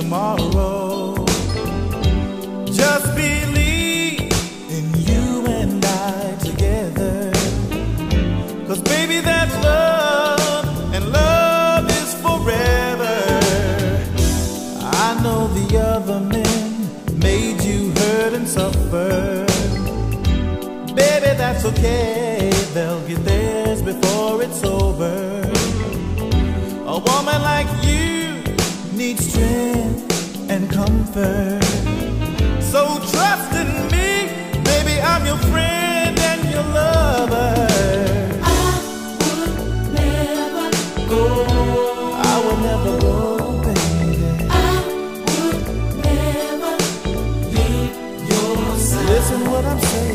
tomorrow. Just believe in you and I together. Cause baby, that's love, and love is forever. I know the other men made you hurt and suffer. Baby, that's okay, they'll get theirs before it's over. A woman like you needs strength and comfort. So trust in me, baby, I'm your friend and your lover. I would never go, I will never go, baby. Listen what I'm saying.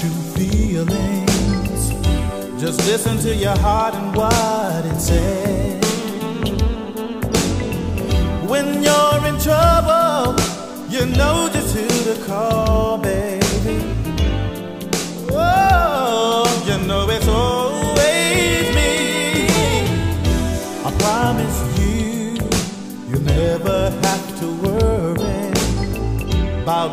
True feelings, just listen to your heart and what it says. When you're in trouble, you know just who to call, baby. Oh, you know it's always me. I promise you, you never have to worry about